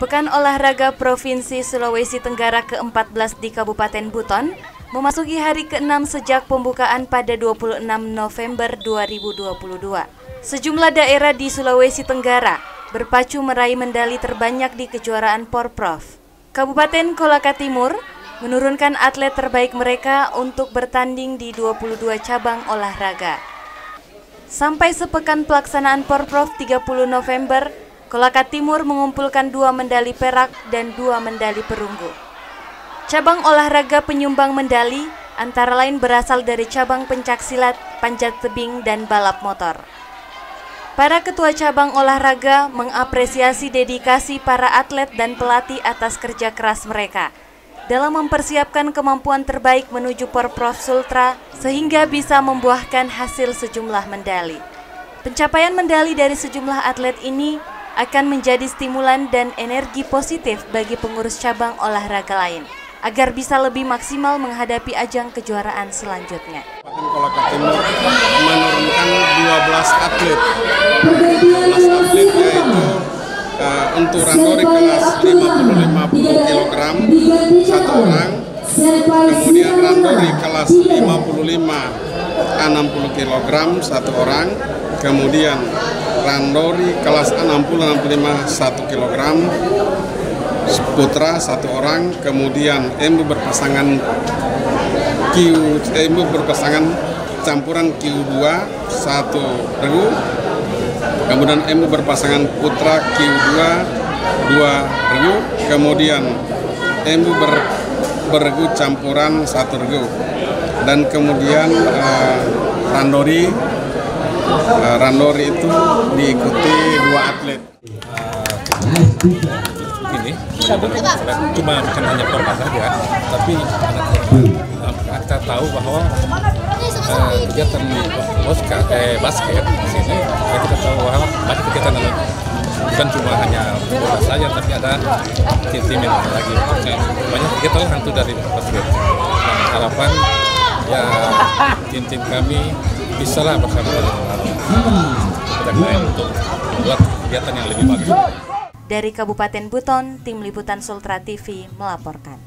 Pekan Olahraga Provinsi Sulawesi Tenggara ke-14 di Kabupaten Buton memasuki hari ke-6 sejak pembukaan pada 26 November 2022. Sejumlah daerah di Sulawesi Tenggara berpacu meraih medali terbanyak di kejuaraan Porprov. Kabupaten Kolaka Timur menurunkan atlet terbaik mereka untuk bertanding di 22 cabang olahraga. Sampai sepekan pelaksanaan Porprov 30 November, Kolaka Timur mengumpulkan dua medali perak dan dua medali perunggu. Cabang olahraga penyumbang medali antara lain berasal dari cabang pencaksilat, panjat tebing, dan balap motor. Para ketua cabang olahraga mengapresiasi dedikasi para atlet dan pelatih atas kerja keras mereka dalam mempersiapkan kemampuan terbaik menuju Porprov Sultra sehingga bisa membuahkan hasil sejumlah medali. Pencapaian medali dari sejumlah atlet ini akan menjadi stimulan dan energi positif bagi pengurus cabang olahraga lain agar bisa lebih maksimal menghadapi ajang kejuaraan selanjutnya. Kolaka Timur menurunkan 12 atlet. 12 atlet yaitu uh, untuk randori kelas 50-50 kg satu orang, kemudian randori kelas 55 60 kg satu orang, kemudian randori kelas 60-65 1 kg putra satu orang. Kemudian embu berpasangan Q embu berpasangan campuran Q2 satu regu. Kemudian embu berpasangan putra Q2 dua regu. Kemudian embu ber, beregu campuran satu regu. Dan kemudian uh, randori uh, randori itu diikuti dua atlet. Ini cuma bukan hanya korban saja tapi kita tahu bahwa uh, kegiatan boska, eh, basket di sini ya kita tahu bahwa banyak kegiatan bukan cuma hanya bola saja tapi ada tim-tim yang lagi banyak kegiatan hantu dari basket. Dan harapan ya tim-tim kami bisa lah bersama dengan lain untuk membuat kegiatan yang lebih bagus. Dari Kabupaten Buton, Tim Liputan Sultra TV melaporkan.